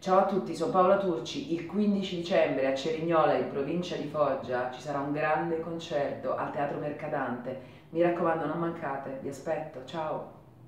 Ciao a tutti, sono Paola Turci. Il 15 dicembre a Cerignola, in provincia di Foggia, ci sarà un grande concerto al Teatro Mercadante. Mi raccomando, non mancate, vi aspetto. Ciao.